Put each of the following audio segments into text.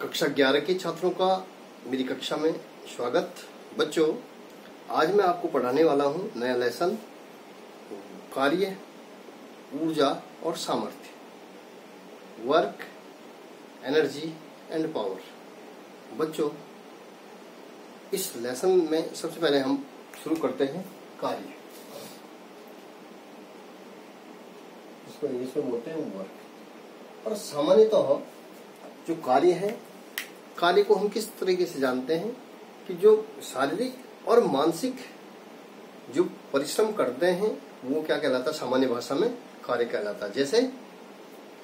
कक्षा ग्यारह के छात्रों का मेरी कक्षा में स्वागत। बच्चों, आज मैं आपको पढ़ाने वाला हूँ नया लेसन कार्य, ऊर्जा और सामर्थ्य। वर्क एनर्जी एंड पावर बच्चों, इस लेसन में सबसे पहले हम शुरू करते हैं कार्य। इसको इंग्लिश में बोलते हैं वर्क और सामान्यतः तो जो कार्य है कार्य को हम किस तरीके से जानते हैं कि जो शारीरिक और मानसिक जो परिश्रम करते हैं, वो क्या कहलाता है? सामान्य भाषा में कार्य कहलाता है। जैसे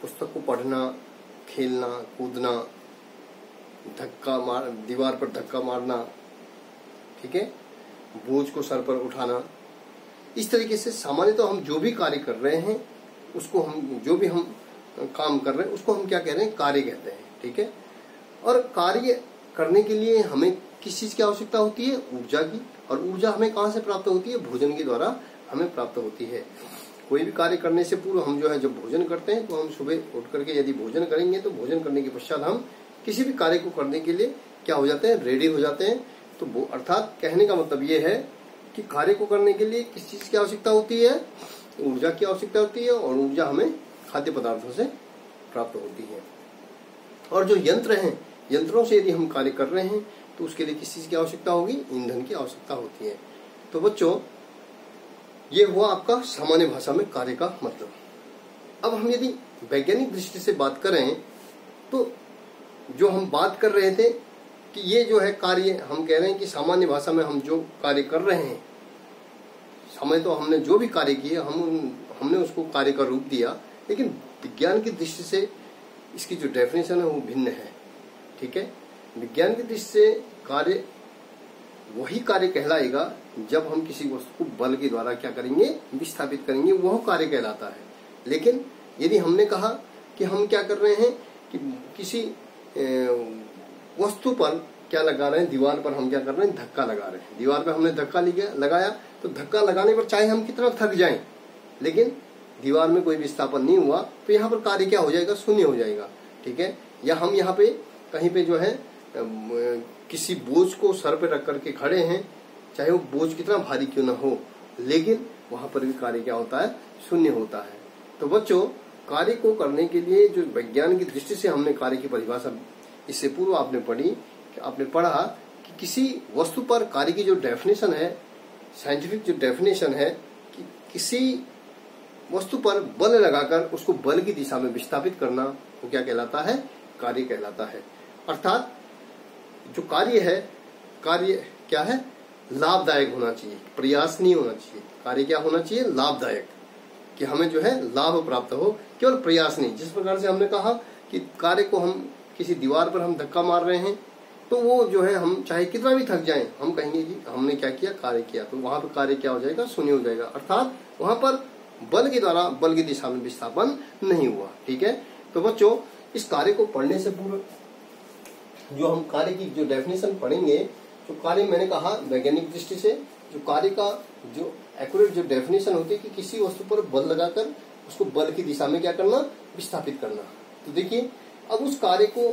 पुस्तक को पढ़ना, खेलना, कूदना, धक्का मार, दीवार पर धक्का मारना, ठीक है? बोझ को सर पर उठाना। इस तरीके से सामान्य तो हम जो भी कार्य कर रहे हैं, उसको हम, जो भी हम काम कर रहे हैं, उसको हम क्या कह रहे हैं? कार्य कहते हैं, ठीक है? और कार्य करने के लिए हमें किस चीज़ की आवश्यकता होती है? ऊर्जा की। और ऊर्जा हमें कहाँ से प्राप्त होती है? भोजन के द्वारा हमें प्राप्त होती है। कोई भी कार्य करने से पूर्व हम जो है, जब भोजन करते हैं तो हम सुबह उठ करके यदि भोजन करेंगे तो भोजन करने के पश्चात हम किसी भी कार्य को करने के लिए क्या हो जाते हैं? रेडी हो जाते हैं। तो अर्थात कहने का मतलब ये है कि कार्य को करने के लिए किस चीज़ की आवश्यकता होती है? ऊर्जा की आवश्यकता होती है और ऊर्जा हमें खाद्य पदार्थों से प्राप्त होती है। और जो यंत्र हैं यंत्रों से यदि हम कार्य कर रहे हैं तो उसके लिए किस चीज़ की आवश्यकता होगी? ईंधन की आवश्यकता होती है। तो बच्चों, ये हुआ आपका सामान्य भाषा में कार्य का मतलब। अब हम यदि वैज्ञानिक दृष्टि से बात करें तो जो हम बात कर रहे थे कि ये जो है कार्य, हम कह रहे हैं कि सामान्य भाषा में हम जो कार्य कर रहे हैं समय तो हमने जो भी कार्य किए हम हमने उसको कार्य का रूप दिया, लेकिन विज्ञान की दृष्टि से इसकी जो डेफिनेशन है वो भिन्न है। ठीक है? विज्ञान की दृष्टि से कार्य, वही कार्य कहलाएगा जब हम किसी वस्तु को बल के द्वारा क्या करेंगे? विस्थापित करेंगे, वह कार्य कहलाता है। लेकिन यदि हमने कहा कि हम क्या कर रहे हैं कि किसी वस्तु पर क्या लगा रहे हैं? दीवार पर हम क्या कर रहे हैं? धक्का लगा रहे हैं। दीवार पर हमने धक्का लगाया तो धक्का लगाने पर चाहे हम कितना थक जाएँ, लेकिन दीवार में कोई विस्थापन नहीं हुआ तो यहाँ पर कार्य क्या हो जाएगा? शून्य हो जाएगा। ठीक है? या हम यहाँ पे कहीं पे जो है किसी बोझ को सर पे रख करके खड़े हैं, चाहे वो बोझ कितना भारी क्यों ना हो, लेकिन वहाँ पर भी कार्य क्या होता है? शून्य होता है। तो बच्चों, कार्य को करने के लिए जो विज्ञान की दृष्टि से हमने कार्य की परिभाषा, इससे पूर्व आपने पढ़ी आपने पढ़ा कि किसी वस्तु पर कार्य की जो डेफिनेशन है साइंटिफिक जो डेफिनेशन है, कि किसी वस्तु पर बल लगाकर उसको बल की दिशा में विस्थापित करना, वो क्या कहलाता है? कार्य कहलाता है। अर्थात जो कार्य है, कार्य क्या है? लाभदायक होना चाहिए प्रयास नहीं होना चाहिए। कार्य क्या होना चाहिए? लाभदायक। कि हमें जो है लाभ प्राप्त हो, केवल प्रयास नहीं। जिस प्रकार से हमने कहा कि कार्य को हम किसी दीवार पर हम धक्का मार रहे हैं तो वो जो है हम चाहे कितना भी थक जाएँ, हम कहेंगे कि हमने क्या किया? कार्य किया। तो वहाँ पर कार्य क्या हो जाएगा? शून्य हो जाएगा। अर्थात वहाँ पर बल के द्वारा, बल की दिशा में विस्थापन नहीं हुआ। ठीक है? तो बच्चों, इस कार्य को पढ़ने से पूर्व जो हम कार्य की जो डेफिनेशन पढ़ेंगे तो कार्य मैंने कहा वैज्ञानिक दृष्टि से, जो कार्य का जो एक्यूरेट जो डेफिनेशन होती है कि किसी वस्तु पर बल लगाकर उसको बल की दिशा में क्या करना, विस्थापित करना। तो देखिए, अब उस कार्य को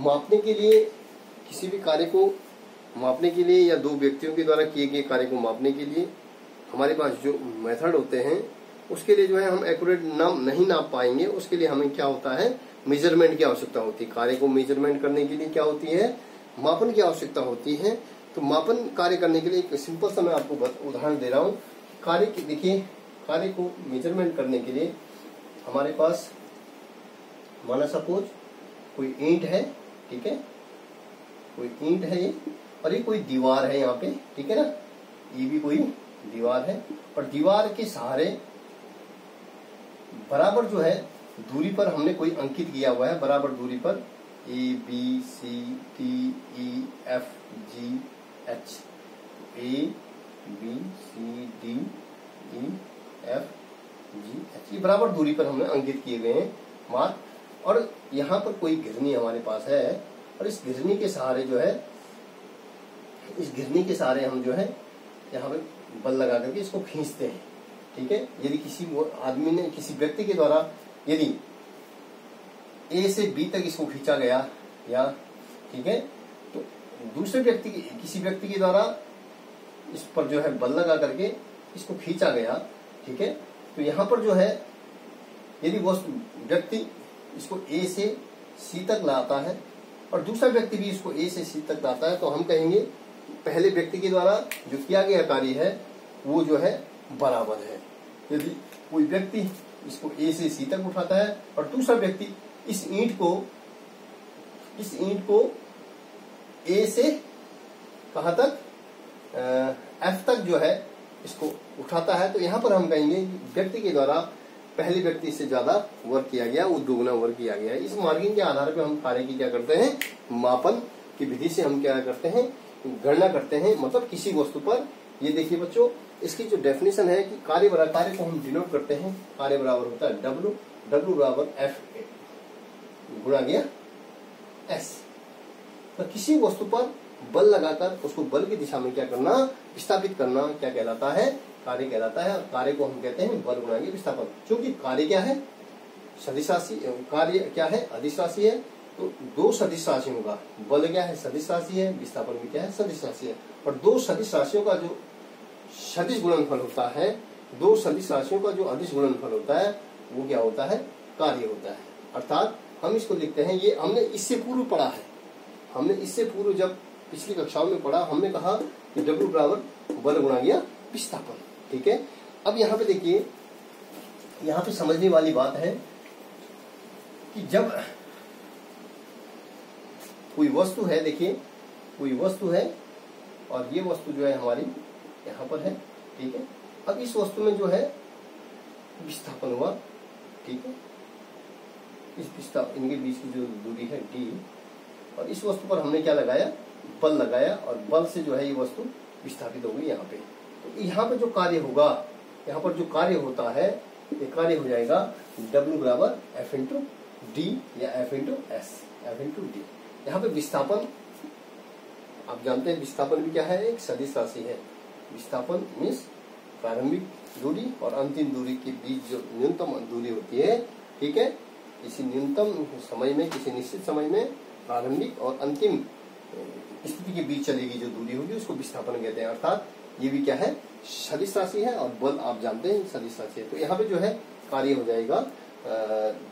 मापने के लिए, किसी भी कार्य को मापने के लिए या दो व्यक्तियों के द्वारा किए गए कार्य को मापने के लिए, हमारे पास जो मेथड होते हैं, उसके लिए जो है हम एक्यूरेट नाम नहीं नाप पाएँगे, उसके लिए हमें क्या होता है मेज़रमेंट की आवश्यकता होती है। कार्य को मेज़रमेंट करने के लिए क्या होती है? मापन की आवश्यकता होती है। तो मापन कार्य करने के लिए एक सिंपल सा मैं आपको उदाहरण दे रहा हूँ। कार्य की, देखिए, कार्य को मेज़रमेंट करने के लिए हमारे पास माना सपोज़ कोई ईंट है, ठीक है? कोई ईंट है ये, और ये कोई दीवार है यहाँ पे, ठीक है ना? ये भी कोई दीवार है, और दीवार के सहारे बराबर जो है दूरी पर हमने कोई अंकित किया हुआ है, बराबर दूरी पर A B C T E F G H A B C D E F G H ये बराबर दूरी पर हमने अंकित किए गए हैं मार्क। और यहाँ पर कोई घिरनी हमारे पास है, और इस घिरनी के सहारे जो है, इस घिरनी के सहारे हम जो है, यहाँ पे बल लगा करके इसको खींचते हैं। ठीक है? यदि किसी आदमी ने, किसी व्यक्ति के द्वारा यदि ए से बी तक इसको खींचा गया, या, ठीक है तो दूसरे व्यक्ति किसी व्यक्ति के द्वारा इस पर जो है बल लगा करके इसको खींचा गया, ठीक है तो यहाँ पर जो है, यदि वो व्यक्ति इसको ए से सी तक लाता है, और दूसरा व्यक्ति भी इसको ए से सी तक लाता है तो हम कहेंगे पहले व्यक्ति के द्वारा जो किया गया कार्य है, वो जो है बराबर है। यदि कोई व्यक्ति इसको ए से सी तक उठाता है और दूसरा व्यक्ति इस ईंट को, इस ईंट को ए से कहा तक? एफ़ तक जो है इसको उठाता है। तो यहाँ पर हम कहेंगे व्यक्ति के द्वारा पहले व्यक्ति से ज़्यादा वर्क किया गया, वो दोगुना वर्क किया गया इस मार्किंग के आधार पर हम कार्य की क्या करते हैं? मापन की विधि से हम क्या करते हैं? गणना करते हैं। मतलब किसी वस्तु पर। ये देखिए बच्चों इसकी जो डेफिनेशन है कि कार्य बराबर कार्य को हम डिनोट करते हैं कार्य बराबर होता है डब्ल्यू डब्ल्यू बराबर एफ़ ए गुणा गया एस तो किसी वस्तु पर बल लगाकर उसको बल की दिशा में क्या करना विस्थापित करना, क्या कहलाता है? कार्य कहलाता है। कार्य को हम कहते हैं बल गुणा विस्थापन। क्योंकि कार्य क्या है? सदिश राशि कार्य क्या है? अधिश राशि है। तो दो सदिश राशियों का बल क्या है? सदिश राशि है, विस्थापन भी क्या है? सदिश राशि है। और दो सदिश राशियों का जो सदिश गुणनफल होता है, दो सदिश राशियों का जो अधिश गुणनफल होता है, वो क्या होता है? कार्य होता है। अर्थात, हम इसको लिखते हैं, ये हमने इससे पूर्व पढ़ा है। हमने इससे पूर्व जब पिछली कक्षाओं में पढ़ा, हमने कहा कि डब्ल्यू बराबर बल गुणा गया विस्थापन। ठीक है? अब यहाँ पे देखिए, यहाँ पे समझने वाली बात है कि जब कोई वस्तु है, देखिए, कोई वस्तु है और ये वस्तु जो है हमारी यहाँ पर है, ठीक है? अब इस वस्तु में जो है, विस्थापन हुआ, ठीक है? इस विस्थाप इनके बीच की जो दूरी है डी और इस वस्तु पर हमने क्या लगाया? बल लगाया, और बल से जो है ये वस्तु विस्थापित हो गई यहाँ पे। तो यहाँ पे जो कार्य होगा, यहाँ पर जो कार्य होता है, ये कार्य हो जाएगा W बराबर एफ़ इंटू डी या F into S F into D यहाँ पे विस्थापन, आप जानते हैं विस्थापन भी क्या है? एक सदिश राशि है। विस्थापन मीन्स प्रारंभिक दूरी और अंतिम दूरी के बीच जो न्यूनतम दूरी होती है, ठीक है? किसी न्यूनतम समय में, किसी निश्चित समय में प्रारंभिक और अंतिम स्थिति के बीच चलेगी जो दूरी होगी, उसको विस्थापन कहते हैं। अर्थात ये भी क्या है? सदिश राशि है और बल आप जानते हैं सदिश राशि है। तो यहाँ पे जो है, कार्य हो जाएगा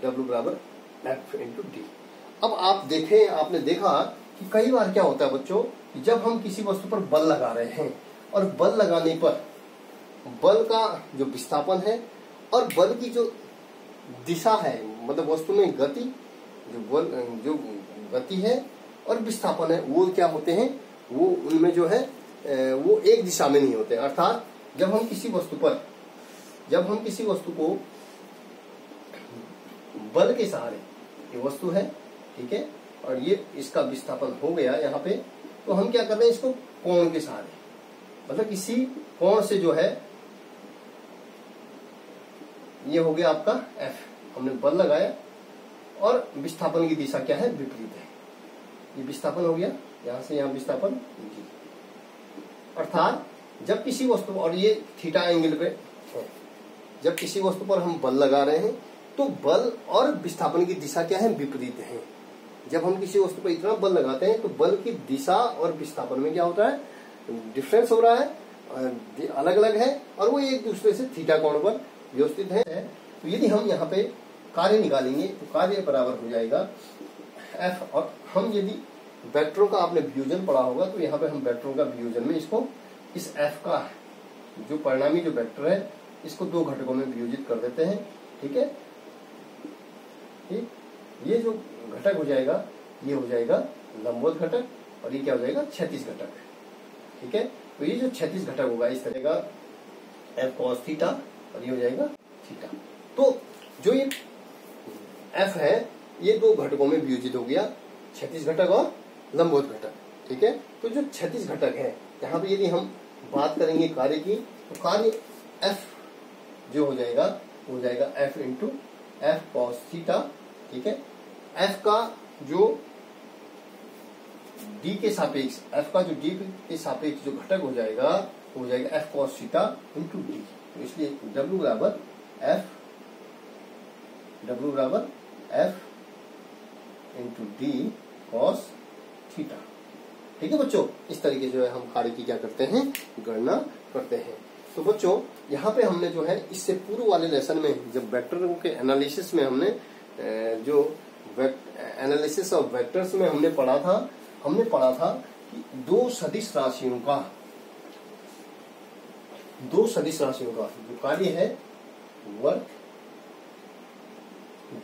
डब्ल्यू बराबर एफ़ इंटू डी अब आप देखें, आपने देखा कि कई बार क्या होता है बच्चों जब हम किसी वस्तु पर बल लगा रहे हैं और बल लगाने पर। बल का जो विस्थापन है और बल की जो दिशा है मतलब वस्तु में गति, जो बल, जो गति है और विस्थापन है, वो क्या होते हैं? वो उनमें जो है वो एक दिशा में नहीं होते। अर्थात, जब हम किसी वस्तु पर, जब हम किसी वस्तु को बल के सहारे, ये वस्तु है, ठीक है, और ये इसका विस्थापन हो गया यहाँ पे तो हम क्या कर रहे हैं इसको? कोण के सहारे। मतलब किसी कोण से जो है, ये हो गया आपका एफ़ हमने बल लगाया और विस्थापन की दिशा क्या है? विपरीत है। ये विस्थापन हो गया, यहाँ से यहाँ विस्थापन अर्थात, जब किसी वस्तु और ये थीटा एंगल पे, जब किसी वस्तु पर हम बल लगा रहे हैं तो बल और विस्थापन की दिशा क्या है? विपरीत है। जब हम किसी वस्तु पर इतना बल लगाते हैं तो बल की दिशा और विस्थापन में क्या होता है? डिफरेंस हो रहा है अलग अलग है, और वो एक दूसरे से थीटा कोण पर व्यवस्थित है। तो यदि हम यहाँ पे कार्य निकालेंगे तो कार्य बराबर हो जाएगा एफ़ और हम यदि वेक्टरों का आपने वियोजन पढ़ा होगा तो यहाँ पे हम वेक्टरों का वियोजन में इसको इस एफ़ का जो परिणामी जो वेक्टर है, इसको दो घटकों में वियोजित कर देते हैं, ठीक है? ठीक? ये जो घटक हो जाएगा, ये हो जाएगा लंबोत घटक, और ये क्या हो जाएगा? छत्तीस घटक। ठीक है? तो ये जो छत्तीस घटक होगा, इस तरह का एफ़ कॉस थीटा और ये हो जाएगा थीटा तो जो ये एफ़ है, ये दो घटकों में वियोजित हो गया छत्तीस घटक और लंबोत घटक, ठीक है? तो जो छत्तीस घटक है, यहाँ पे यदि हम बात करेंगे कार्य की तो कार्य एफ़ जो हो जाएगा हो जाएगा F into F cos theta ठीक है? एफ़ का जो डी के सापेक्ष एफ़ का जो डी के सापेक्ष जो घटक हो जाएगा, वो हो जाएगा F cos theta into D तो इसलिए डब्ल्यू बराबर एफ़ डब्ल्यू बराबर F into D cos theta ठीक है बच्चों? इस तरीके जो है हम कार्य की क्या करते हैं? गणना करते हैं। तो बच्चों, यहाँ पे हमने जो है, इससे पूर्व वाले लेसन में, जब वेक्टर के एनालिसिस में हमने जो एनालिसिस ऑफ़ वेक्टर्स में हमने पढ़ा था हमने पढ़ा था कि दो सदिश राशियों का, दो सदिश राशियों का जो कार्य है, वर्क,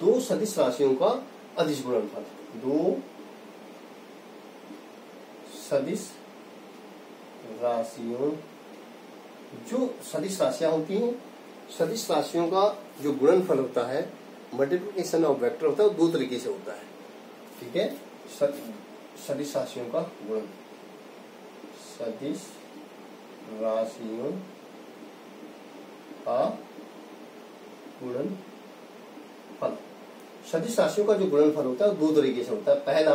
दो सदिश राशियों का अधिश गुणनफल दो सदिश राशियों, जो सदिश राशियाँ होती हैं, सदिश राशियों का जो गुणनफल होता है मल्टीप्लीकेशन ऑफ़ वेक्टर होता है, वो दो तरीके से होता है। ठीक है? सदिश राशियों का गुणन सदिश राशियों का गुणन फल सदिश राशियों का जो गुणनफल होता है दो तरीके से होता है। पहला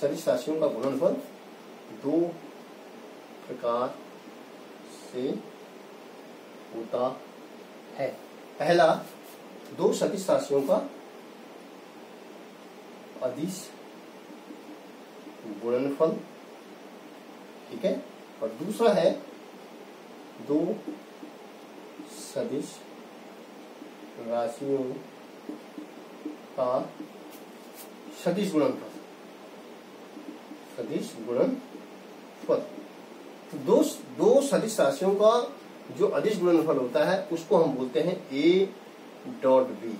सदिश राशियों का गुणनफल दो प्रकार से होता है। पहला, दो सदिश राशियों का अधिस गुणनफल, ठीक है? और दूसरा है दो सदिश राशियों का सदिश गुणनफल। सदिश गुणनफल। तो दो दो सदिश राशियों का जो अधिश गुणनफल होता है, उसको हम बोलते हैं ए डॉट बी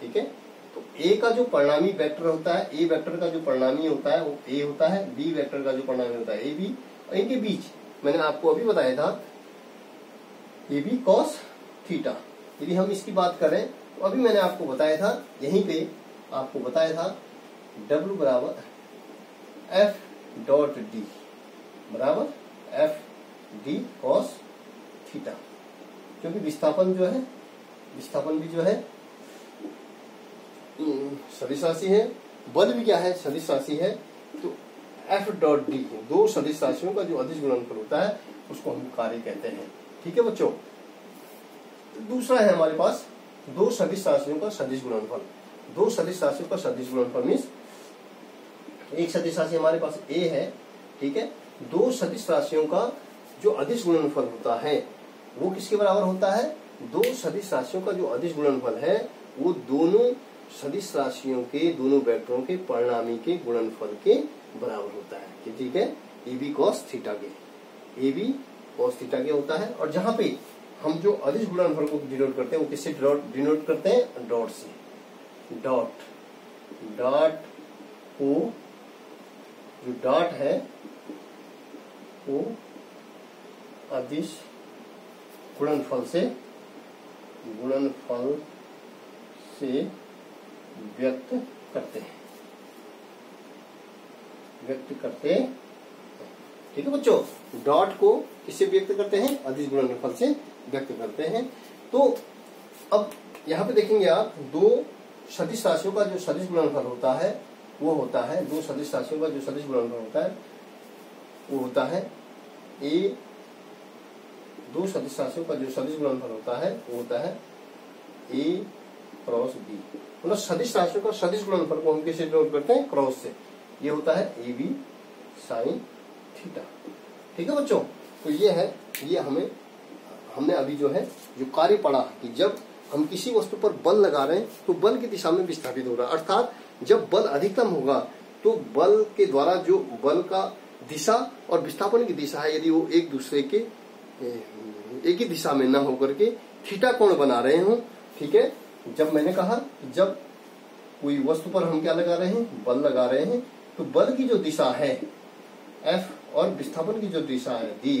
ठीक है तो ए का जो परिणामी वेक्टर होता है ए वेक्टर का जो परिणामी होता है, वो ए होता है बी वेक्टर का जो परिणामी होता है ए बी और इनके बीच। मैंने आपको अभी बताया था ए बी कॉस थीटा यदि हम इसकी बात करें तो अभी मैंने आपको बताया था, यहीं पे आपको बताया था डब्ल्यू बराबर एफ़ डॉट डी बराबर एफ़ डी कॉस थीटा क्योंकि विस्थापन जो है, विस्थापन भी जो है सदिश राशि है, बल भी क्या है? सदिश राशि है तो एफ़ डॉट डी दो सदिश राशियों का जो अधिक गुणनफल होता है, उसको हम कार्य कहते हैं। ठीक है बच्चों? दूसरा है हमारे पास दो सदिश राशियों का सदिश गुणनफल। दो सदिश राशियों का सदिश गुणनफल मीन्स एक सदिश राशि हमारे पास ए है, ठीक है? दो सदिश राशियों का जो अधिश गुणनफल होता है, वो किसके बराबर होता है? दो सदिश राशियों का जो अधिश गुणनफल है, वो दोनों सदिश राशियों के दोनों वेक्टरों के परिणामी के गुणनफल के बराबर होता है। ठीक है? ए बी कॉस थीटा के। ए बी कॉस थीटा के होता है। और जहाँ पे हम जो अधिश गुणनफल को डिनोट करते हैं, वो किससे डिनोट करते हैं? डॉट से। डॉट डॉट को जो डॉट है, वो अधिश गुणनफल से गुणनफल से व्यक्त करते हैं। व्यक्त करते ठीक है बच्चों डॉट को किससे व्यक्त करते हैं? अधिक गुणनफल से व्यक्त करते हैं। तो अब यहाँ पे देखेंगे आप, दो सदिश राशियों का जो सदिश गुणनफल होता है, वो होता है, दो सदिश राशियों का जो सदिश गुणनफल होता है, वो होता है ए दो सदिश राशियों का जो सदिश गुणनफल होता है, वो होता है ए क्रॉस बी मतलब सदिश राशियों का सदिश गुणनफल को हम किसे नोट करते हैं? क्रॉस से। ये होता है ए बी साइन थीटा ठीक है बच्चों? तो ये है, ये हमें, हमने अभी जो है, जो कार्य पढ़ा कि जब हम किसी वस्तु पर बल लगा रहे हैं तो बल की दिशा में विस्थापित हो रहा है। अर्थात जब बल अधिकतम होगा तो बल के द्वारा जो बल का दिशा और विस्थापन की दिशा है, यदि वो एक दूसरे के एक ही दिशा में न होकर के थीटा कोण बना रहे हो, ठीक है? जब मैंने कहा, जब कोई वस्तु पर हम क्या लगा रहे हैं? बल लगा रहे हैं। तो बल की जो दिशा है एफ़ और विस्थापन की जो दिशा है डी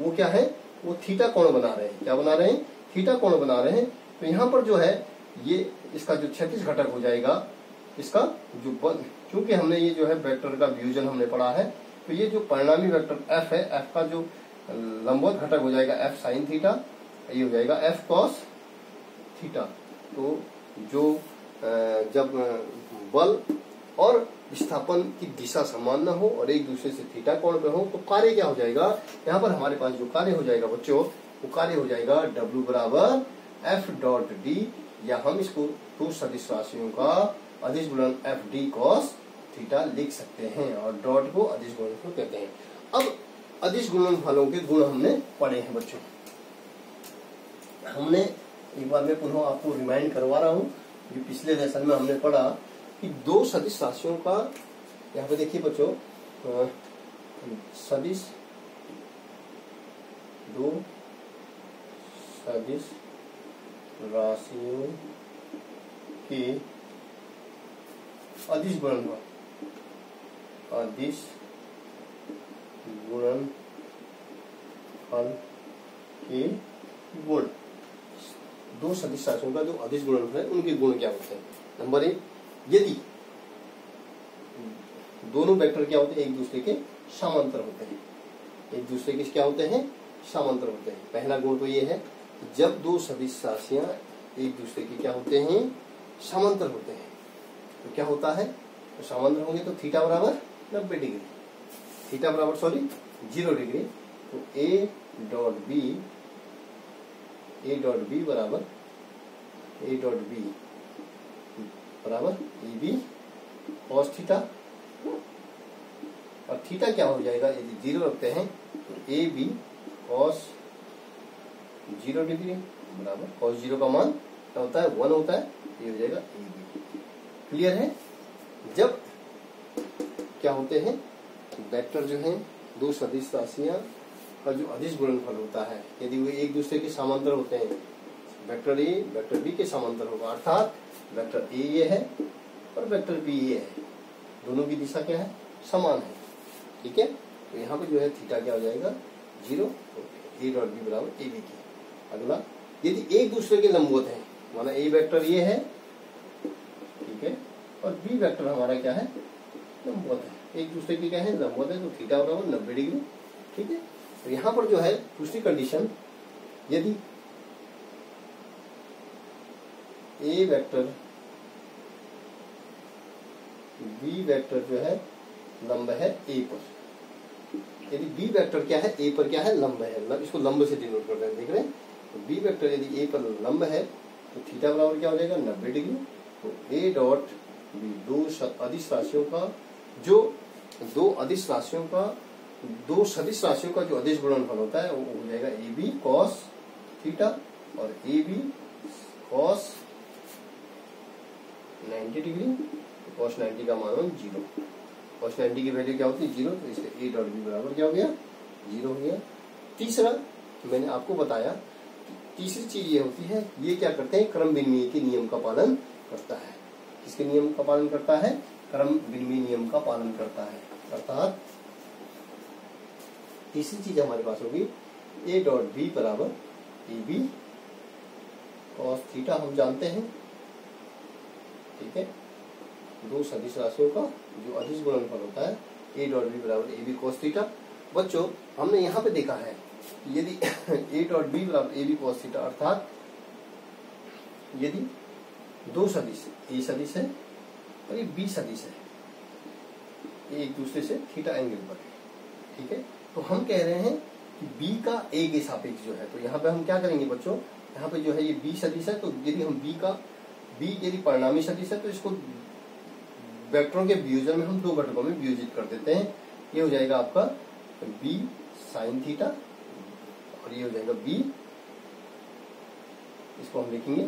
वो क्या है? वो थीटा कोण बना रहे हैं। क्या बना रहे हैं? थीटा कोण बना रहे हैं। तो यहाँ पर जो है, ये इसका जो क्षतिज घटक हो जाएगा, इसका जो बल, क्योंकि हमने ये जो है वेक्टर का व्यूजन हमने पढ़ा है तो ये जो परिणामी वेक्टर एफ़ है एफ़ का जो लंबवत घटक हो जाएगा एफ़ साइन थीटा ये हो जाएगा एफ़ कॉस थीटा तो जो जब बल और विस्थापन की दिशा समान न हो और एक दूसरे से थीटा कोण में हो तो कार्य क्या हो जाएगा? यहाँ पर हमारे पास जो कार्य हो जाएगा बच्चों, वो कार्य हो जाएगा डब्ल्यू बराबर एफ़ डॉट डी या हम इसको दो सदिश राशियों का अदिश गुणन एफ़ डी कॉस थीटा लिख सकते हैं और डॉट को अदिश गुणन कहते हैं। अब अदिश गुणन फलों के गुण हमने पढ़े हैं बच्चों। हमने एक बार मैं पुनः आपको रिमाइंड करवा रहा हूँ, जो पिछले लेसन में हमने पढ़ा कि दो सदिश राशियों का, यहाँ पे देखिए बच्चों सदिश, दो सदिश राशियों के अदिश गुणन अदिश गुणन फल के गुण। दो सदिश राशियों का जो अदिश गुणन है, उनके गुण क्या होते हैं? नंबर एक, यदि दोनों वेक्टर क्या होते हैं? एक दूसरे के समांतर होते हैं। एक दूसरे के क्या होते हैं? समांतर होते हैं। पहला गुण तो ये है जब दो सदिश राशियाँ एक दूसरे के क्या होते हैं? समांतर होते हैं। तो क्या होता है? तो समांतर होंगे तो थीटा बराबर नब्बे डिग्री। थीटा बराबर सॉरी ज़ीरो डिग्री। तो A dot B A dot B बराबर ए डॉट बी बराबर ए बी कॉस थीटा और थीटा क्या हो जाएगा? यदि ज़ीरो रखते हैं तो A B cos zero degree बराबर कॉस ज़ीरो का मान क्या होता है? वन होता है ये हो जाएगा ए बी क्लियर है? जब क्या होते हैं? वेक्टर जो है, दो सदिश राशियाँ का जो अधिश गुणनफल होता है, यदि वे एक दूसरे के समांतर होते हैं वेक्टर ए वेक्टर बी के समांतर होगा। अर्थात वेक्टर ए ये है और वेक्टर बी ये है। दोनों की दिशा क्या है? समान है। ठीक है? तो यहाँ पे जो है थीटा क्या हो जाएगा? ज़ीरो ए डॉट बी बराबर ए बी की। अगला, यदि एक दूसरे के लंबवत है, माना ए वेक्टर ये है, ठीक है, और बी वेक्टर हमारा क्या है? लंबवत है। एक दूसरे की क्या है? लंबवत है तो थीटा बराबर नब्बे डिग्री। ठीक है? तो यहाँ पर जो है, दूसरी कंडीशन यदि ए वेक्टर बी वेक्टर जो है, लंब है ए पर। यदि बी वेक्टर क्या है ए पर क्या है, लंब है। इसको लंब से डिनोट कर रहे हैं, देख रहे हैं? तो बी वेक्टर यदि ए पर लंब है तो थीटा बराबर क्या हो जाएगा, नब्बे डिग्री। तो ए डॉट बी दो अधिस राशियों का, जो दो अधिस राशियों का दो सदिश राशियों का जो अधिस गुणनफल होता है, वो हो जाएगा ए बी कॉस थीटा और A B cos 90 degree cos 90 का मान ज़ीरो कॉस 90 की वैल्यू क्या होती है? ज़ीरो तो इसलिए ए डॉट बी बराबर क्या हो गया? ज़ीरो हो गया. तीसरा मैंने आपको बताया तीसरी चीज़ ये होती है, ये क्या करते हैं? क्रम विनिमय के नियम का पालन करता है. किसके नियम का पालन करता है? क्रम विनिमय नियम का पालन करता है. अर्थात तीसरी चीज़ हमारे पास होगी ए डॉट बी बराबर ए बी कॉस थीटा हम जानते हैं, ठीक है? दो सदिश राशियों का जो अधिस गुणनफल होता है ए डॉट बी बराबर ए बी कॉस थीटा बच्चों, हमने यहाँ पे देखा है, यदि ए डॉट बी बराबर ए बी कॉस थीटा अर्थात यदि दो सदिश ए सदिश है और ये बी सदिश है एक दूसरे से थीटा एंगल पर ठीक है? तो हम कह रहे हैं कि बी का ए के सापेक्ष जो है तो यहाँ पे हम क्या करेंगे बच्चों? यहाँ पे जो है ये बी सदिश है तो यदि हम बी का बी यदि परिणामी सदिश है तो इसको वेक्टरों के वियोजन में हम दो घटकों में वियोजित कर देते हैं। ये हो जाएगा आपका बी साइन थीटा और ये हो जाएगा बी इसको हम लिखेंगे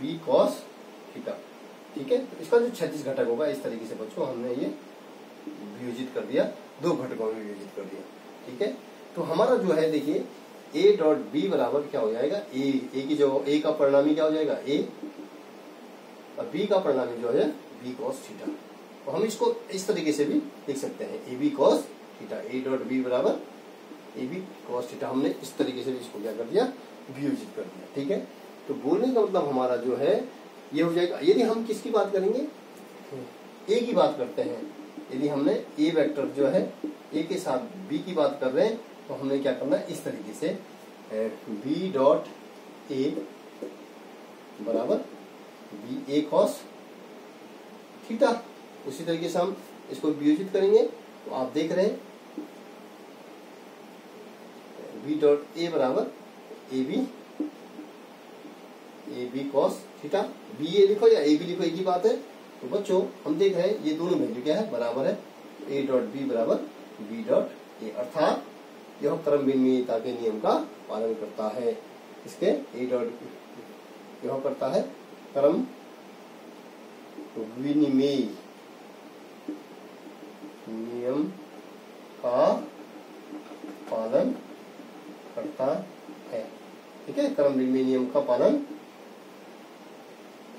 बी कॉस थीटा ठीक है? तो इसका जो छत्तीस घटक होगा, इस तरीके से बच्चों हमने ये वियोजित कर दिया। दो घटकों में वियोजित कर दिया। ठीक है? तो हमारा जो है, देखिए ए डॉट बी बराबर क्या हो जाएगा? ए ए की जो ए का परिणामी क्या हो जाएगा? ए और बी का परिणामी जो है बी कॉस थीटा तो हम इसको इस तरीके से भी लिख सकते हैं। A B cos theta A dot B बराबर ए बी कॉस थीटा हमने इस तरीके से भी इसको क्या कर दिया? वियोजित कर दिया। ठीक है? तो बोलने का मतलब हमारा जो है, ये हो जाएगा। यदि हम किसकी बात करेंगे? ए की बात करते हैं। यदि हमने ए वेक्टर जो है ए के साथ बी की बात कर रहे हैं तो हमने क्या करना है? इस तरीके से बी डॉट ए बराबर बी ए कॉस थीटा उसी तरीके से हम इसको वियोजित करेंगे। तो आप देख रहे हैं बी डॉट ए बराबर A B A B cos theta B A लिखो या ए बी लिखो, एक ही बात है। तो बच्चों, हम देख रहे हैं, ये दोनों वैल्यू क्या है? बराबर है ए डॉट बी बराबर बी डॉट ए अर्थात, यह क्रम विनिमयता के नियम का पालन करता है। इसके ए डॉट यह करता है, क्रम विनिमय नियम का पालन करता है। ठीक है? क्रम विनिमय नियम का पालन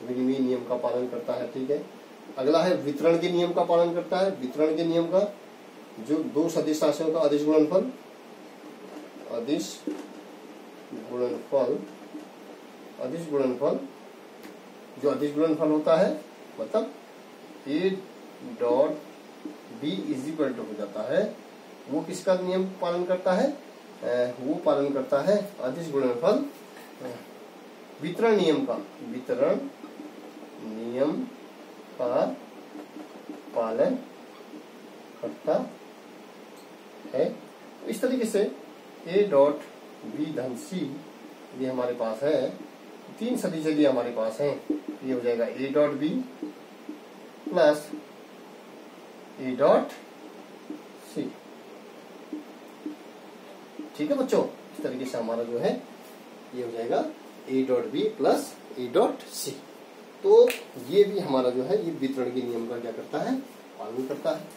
विनिमय नियम का पालन करता है, ठीक है? अगला है वितरण के नियम का पालन करता है। वितरण के नियम का जो दो सदिश राशियों का अधिश गुणनफल अधिश गुणनफल अधिश गुणनफल, जो अधिश गुणनफल होता है मतलब A dot B is equal to हो जाता है। वो किसका नियम पालन करता है? वो पालन करता है अधिश गुणनफल वितरण नियम का। वितरण नियम का पालन करता है। इस तरीके से ए डॉट बी धन सी ये हमारे पास है। तीन सदी चलिए हमारे पास है। ये हो जाएगा A dot B plus A dot C ठीक है बच्चों? इस तरीके से हमारा जो है, ये हो जाएगा A dot B plus A dot C तो ये भी हमारा जो है, ये वितरण के नियम का क्या करता है? पालन करता है।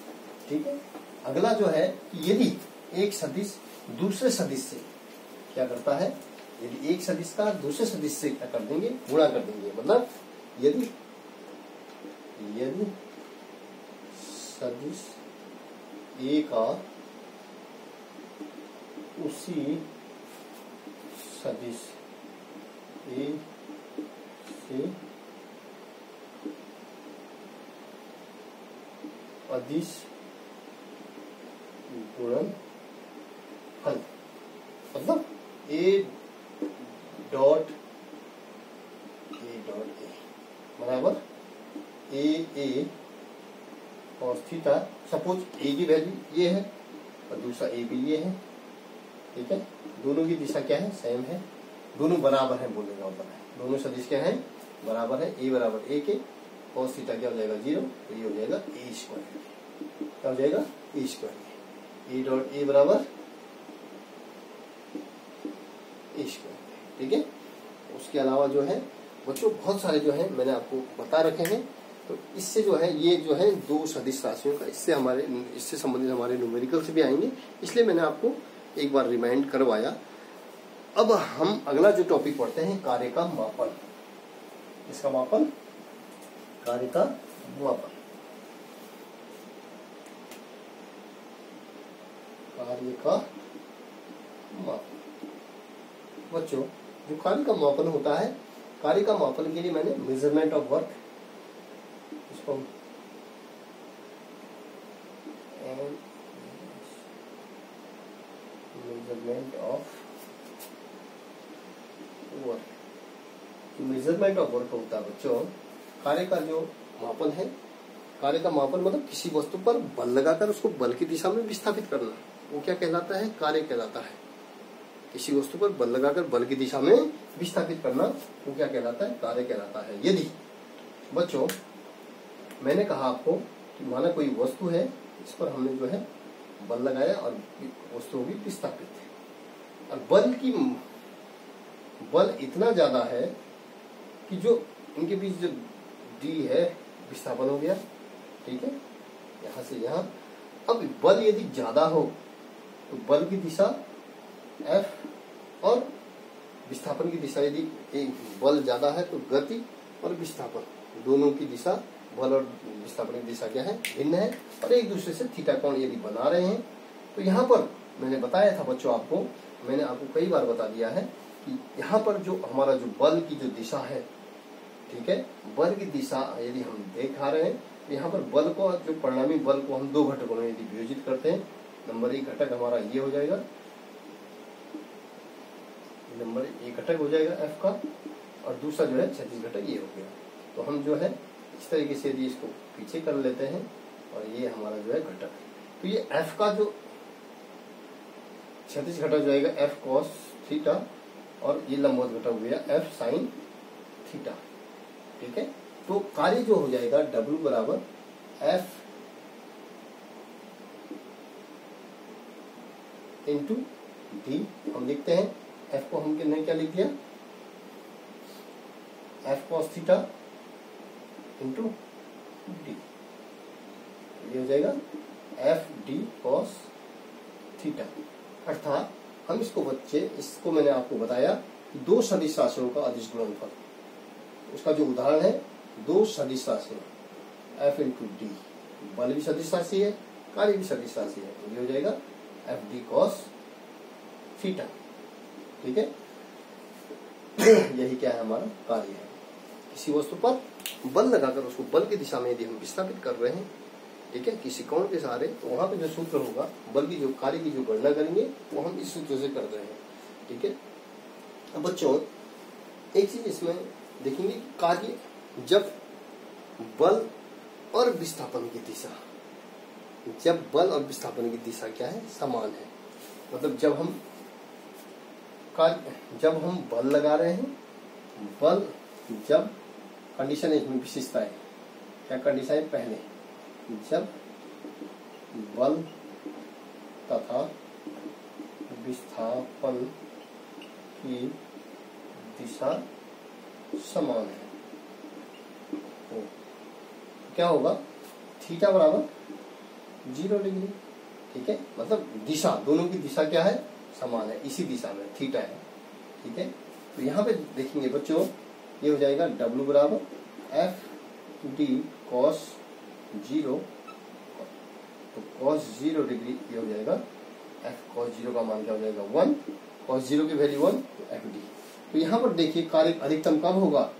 ठीक है? अगला जो है कि यदि एक सदिश दूसरे सदिश से क्या करता है? यदि एक सदिश का दूसरे सदिश से क्या कर देंगे? गुणा कर देंगे। मतलब यदि यदि सदिश ए का उसी सदिश ए से अदिश गुणन फल मतलब A dot A dot A बराबर? ए ए और थीटा सपोज़ ए की वैल्यू ये है और दूसरा ए भी ये है। ठीक है? दोनों की दिशा क्या है? सेम है। दोनों बराबर है मतलब है। दोनों सदिश क्या है? बराबर है। ए बराबर ए के। Cos थीटा क्या हो जाएगा ज़ीरो तो ये हो जाएगा ए स्क्वायर क्या हो जाएगा ए स्क्वायर ए डॉट ए बराबर ए स्क्वायर ठीक है? उसके अलावा जो है, बच्चों, बहुत सारे जो है मैंने आपको बता रखे हैं। तो इससे जो है, ये जो है दो सदिश राशियों का, इससे हमारे, इससे संबंधित हमारे न्यूमेरिकल से भी आएँगे। इसलिए मैंने आपको एक बार रिमाइंड करवाया। अब हम अगला जो टॉपिक पढ़ते हैं, कार्य का मापन। इसका मापन कार्य का मापन कार्य का मापन बच्चों जो कार्य का मापन होता है। कार्य का मापन के लिए मैंने मेज़रमेंट ऑफ़ वर्क इसको measurement of work measurement of work होता है, बच्चों। कार्य का जो मापन है, कार्य का मापन मतलब किसी वस्तु पर बल लगाकर उसको बल की दिशा में विस्थापित करना। वो क्या कहलाता है? कार्य कहलाता है। किसी वस्तु पर बल लगाकर बल की दिशा में विस्थापित करना, वो क्या कहलाता है? कार्य कहलाता है। यदि, बच्चों, मैंने कहा आपको कि माना कोई वस्तु है, इस पर हमने जो है बल लगाया और वस्तु भी विस्थापित है। और बल की, बल इतना ज़्यादा है कि जो इनके बीच जो डी है, विस्थापन हो गया, ठीक है? यहाँ से यहाँ। अब बल यदि ज़्यादा हो तो बल की दिशा एफ़ और विस्थापन की दिशा यदि बल ज़्यादा है तो गति और विस्थापन। दोनों की दिशा, बल और विस्थापन की दिशा क्या है? भिन्न है। और एक दूसरे से थीटा कोण यदि बना रहे हैं तो यहाँ पर मैंने बताया था बच्चों आपको, मैंने आपको कई बार बता दिया है कि यहाँ पर जो हमारा जो बल की जो दिशा है ठीक है? बल की दिशा यदि हम देखा रहे हैं तो यहाँ पर बल को, जो परिणामी बल को हम दो घटकों में यदि वियोजित करते हैं, नंबर एक घटक हमारा ये हो जाएगा, नंबर एक घटक हो जाएगा एफ़ का, और दूसरा जो है छत्तीस घटक ये हो गया। तो हम जो है, इस तरीके से यदि इसको पीछे कर लेते हैं, और ये हमारा जो है घटक। तो ये एफ़ का जो छत्तीस घटक जो आएगा एफ़ कॉस थीटा और ये लंबवत घटक हो गया एफ़ साइन थीटा ठीक है? तो कार्य जो हो जाएगा डब्ल्यू बराबर एफ़ इंटू डी हम लिखते हैं एफ़ को हम ने क्या लिख दिया? F cos theta into D ये हो जाएगा एफ़ डी कॉस थीटा अर्थात हम इसको बच्चे, इसको मैंने आपको बताया, दो सदिश राशियों का अधिश गुणनफल उसका जो उदाहरण है, दो सदिश राशियाँ एफ़ इंटू डी बल भी सदिश राशि है, कार्य भी सदिश राशि है। तो ये हो जाएगा एफ़ डी कॉस थीटा ठीक है? यही क्या है हमारा कार्य है। किसी वस्तु पर बल लगाकर उसको बल की दिशा में यदि हम विस्थापित कर रहे हैं, ठीक है, किसी कोण के सहारे तो वहाँ पे जो सूत्र होगा, बल की जो कार्य की जो गणना करेंगे, वो हम इस सूत्र से कर रहे हैं। ठीक है? अब बच्चों, एक चीज़ इसमें देखेंगे कार्य जब बल और विस्थापन की दिशा, जब बल और विस्थापन की दिशा क्या है? समान है। मतलब जब हम कार्य, जब हम बल लगा रहे हैं, बल जब कंडीशन है, इसमें विशेषता है। क्या कंडीशन है? पहले। जब बल तथा विस्थापन की दिशा समान है। क्या होगा? थीटा बराबर ज़ीरो डिग्री, ठीक है? मतलब दिशा, दोनों की दिशा क्या है? समान है, इसी दिशा में थीटा है, ठीक है? तो यहाँ पे देखेंगे बच्चों, ये हो जाएगा डब्ल्यू बराबर एफ़ डी कॉस ज़ीरो तो कॉस ज़ीरो डिग्री ये हो जाएगा एफ़ कॉस ज़ीरो का मान क्या हो जाएगा? वन कॉस ज़ीरो की वैल्यू वन तो एफ़ डी तो यहाँ पर देखिए कार्य अधिकतम कब होगा?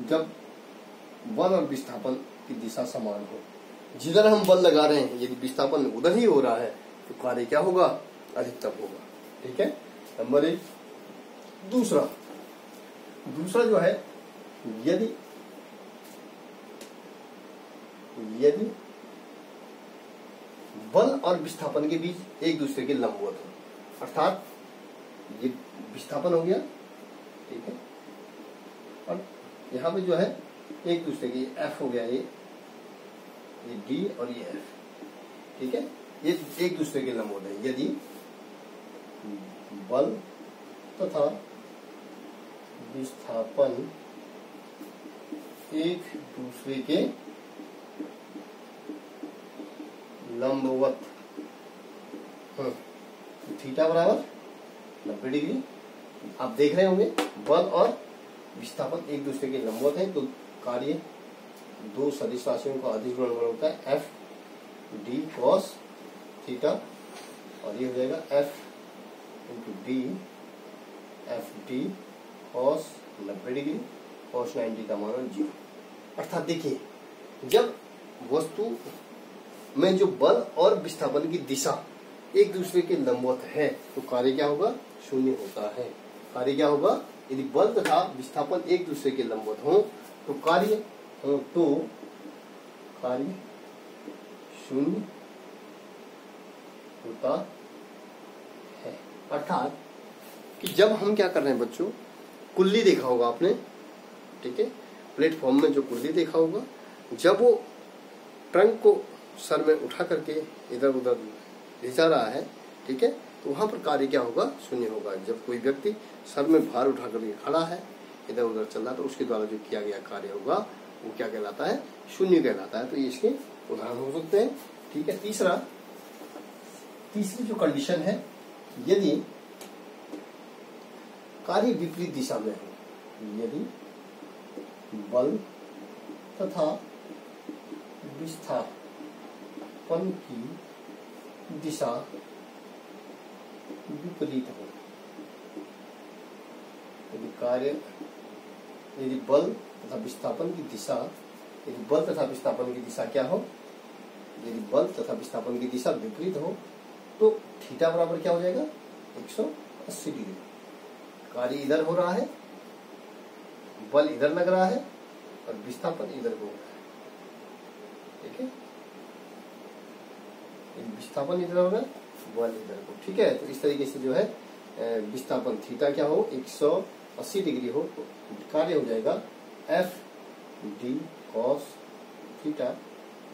जब बल और विस्थापन की दिशा समान हो। जिधर हम बल लगा रहे हैं, यदि विस्थापन उधर ही हो रहा है तो कार्य क्या होगा? अधिकतम होगा। ठीक है? नंबर एक। दूसरा। दूसरा जो है, यदि यदि बल और विस्थापन के बीच एक दूसरे के लंबवत हो, अर्थात ये विस्थापन हो गया ठीक है? और यहाँ पे जो है एक दूसरे की एफ़ हो गया ये ये डी और ये एफ़ ठीक है? ये एक दूसरे के लंबवत है यदि बल तथा विस्थापन एक दूसरे के लंबवत हम्म, थीटा बराबर नब्बे डिग्री आप देख रहे होंगे, बल और विस्थापन एक दूसरे के लंबवत है तो कार्य दो सदिश राशियों का अधिक गुणनफल होता है एफ़ डी कॉस थीटा और ये हो जाएगा F into D F D cos नब्बे डिग्री कॉस नाइन्टी का मान ज़ीरो। अर्थात देखिए, जब वस्तु में जो बल और विस्थापन की दिशा एक दूसरे के लंबवत है तो कार्य क्या होगा? शून्य होता है। कार्य क्या होगा? यदि बल तथा विस्थापन एक दूसरे के लंबवत हो तो कार्य हो तो कार्य शून्य होता है। अर्थात कि जब हम क्या कर रहे हैं बच्चों, कुल्ली देखा होगा आपने, ठीक है? प्लेटफॉर्म में जो कुल्ली देखा होगा, जब वो ट्रंक को सर में उठा करके इधर उधर ले जा रहा है, ठीक है? तो वहाँ पर कार्य क्या होगा? शून्य होगा। जब कोई व्यक्ति सर में भार उठा करके खड़ा है इधर उधर चल रहा है तो उसके द्वारा जो किया गया कार्य होगा, वो क्या कहलाता है? शून्य कहलाता है। तो ये इसके उदाहरण हो सकते हैं। ठीक है, तीसरा, तीसरी जो कंडीशन है, यदि कार्य विपरीत दिशा में हो, यदि बल तथा विस्थापन की दिशा विपरीत हो। यदि कार्य, यदि बल तथा विस्थापन की दिशा, यदि बल तथा विस्थापन की दिशा क्या हो? यदि बल तथा विस्थापन की दिशा विपरीत हो तो थीटा बराबर क्या हो जाएगा? 180 डिग्री। कार्य इधर हो रहा है, बल इधर लग रहा है और विस्थापन इधर हो रहा है। ठीक है? विस्थापन इधर हो रहा है बल इधर को ठीक है तो इस तरीके से जो है विस्थापन थीटा क्या हो अस्सी डिग्री हो तो कार्य हो जाएगा एफ़ डी कॉस थीटा।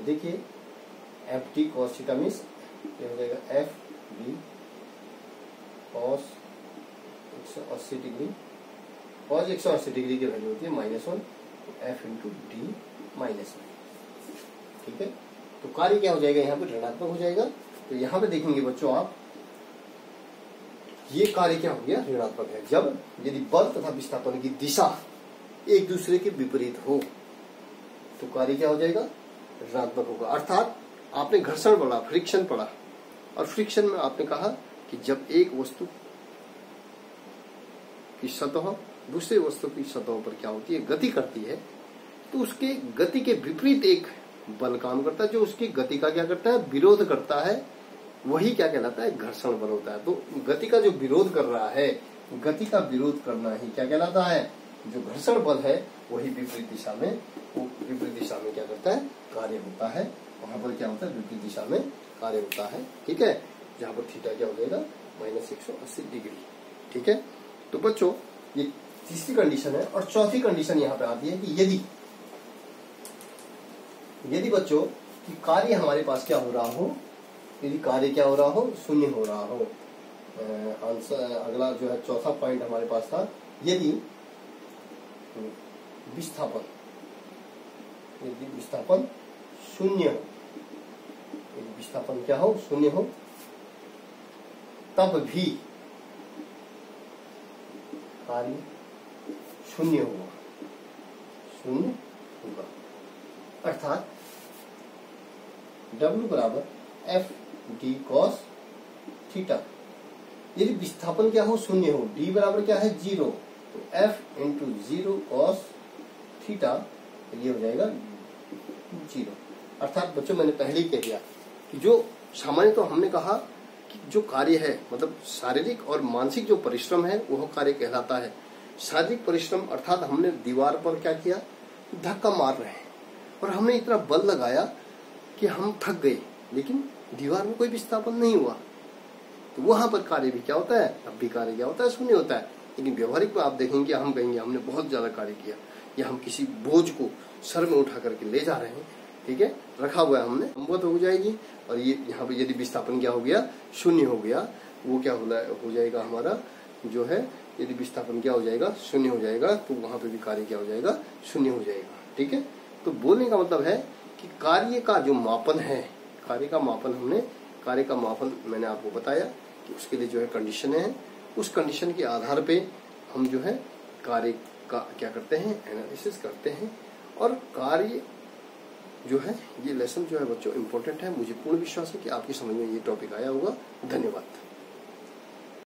देखिए, F D cos theta means ये हो जाएगा एफ़ डी कॉस एक सौ अस्सी डिग्री। कॉस एक सौ अस्सी डिग्री की वैल्यू होती है, minus one F into D minus one. ठीक है तो कार्य क्या हो जाएगा, यहाँ पे ऋणात्मक हो जाएगा। तो यहाँ पे देखेंगे बच्चों आप ये कार्य क्या हो गया? ऋणात्मक है। जब यदि बल तथा विस्थापन की दिशा एक दूसरे के विपरीत हो तो कार्य क्या हो जाएगा? ऋणात्मक होगा। अर्थात आपने घर्षण पढ़ा फ्रिक्शन पढ़ा और फ्रिक्शन में आपने कहा कि जब एक वस्तु की सतह दूसरे वस्तु की सतह पर क्या होती है? गति करती है तो उसके गति के विपरीत एक बल काम करता है जो उसकी गति का क्या करता है? विरोध करता है वही क्या कहलाता है? घर्षण बल होता है। तो गति का जो विरोध कर रहा है, गति का विरोध करना ही क्या कहलाता है? जो घर्षण बल है, वही विपरीत दिशा में विपरीत दिशा में क्या करता है? कार्य होता है। वहाँ पर क्या होता है? विपरीत दिशा में कार्य होता है। ठीक है? जहाँ पर थीटा क्या हो जाएगा? माइनस एक सौ अस्सी डिग्री। ठीक है? तो बच्चों, ये तीसरी कंडीशन है और चौथी कंडीशन यहाँ पे आती है कि यदि यदि बच्चों, कि कार्य हमारे पास क्या हो रहा हो? यदि कार्य क्या हो रहा हो? शून्य हो रहा हो। आंसर अगला जो है चौथा पॉइंट हमारे पास था यदि विस्थापन। यदि विस्थापन शून्य। हो यदि विस्थापन क्या हो? शून्य हो। तब भी कार्य शून्य होगा शून्य होगा अर्थात W बराबर एफ़ डी कॉस थीटा यदि विस्थापन क्या हो, शून्य हो डी बराबर क्या है, ज़ीरो। तो F into zero cos theta ये हो जाएगा ज़ीरो। अर्थात बच्चों, मैंने पहले ही कह दिया कि जो सामान्य तो हमने कहा कि जो कार्य है मतलब शारीरिक और मानसिक जो परिश्रम है, वह कार्य कहलाता है। शारीरिक परिश्रम, अर्थात हमने दीवार पर क्या किया? धक्का मार रहे हैं। और हमने इतना बल लगाया कि हम थक गए, लेकिन दीवार में कोई विस्थापन नहीं हुआ। तो वहाँ पर कार्य भी क्या होता है? अब भी कार्य क्या होता है? शून्य होता है। लेकिन व्यवहारिक में आप देखेंगे, हम कहेंगे, हमने बहुत ज़्यादा कार्य किया। या हम किसी बोझ को सर में उठा करके ले जा रहे हैं। ठीक है? रखा हुआ है हमने। अम्बत हो जाएगी। और ये, यहाँ पे यदि विस्थापन क्या हो गया? शून्य हो गया। वो क्या हो जाएगा हमारा जो है, यदि विस्थापन क्या हो जाएगा? शून्य हो जाएगा। तो वहाँ पे भी कार्य क्या हो जाएगा? शून्य हो जाएगा। ठीक है? तो बोलने का मतलब है कि कार्य का जो मापन है कार्य का मापन हमने, कार्य का मापन मैंने आपको बताया कि उसके लिए जो है कंडीशन है। उस कंडीशन के आधार पे हम जो है कार्य का क्या करते हैं एनालिसिस करते हैं। और कार्य जो है, ये लेसन जो है बच्चों इम्पोर्टेंट है। मुझे पूर्ण विश्वास है कि आपकी समझ में ये टॉपिक आया होगा। धन्यवाद।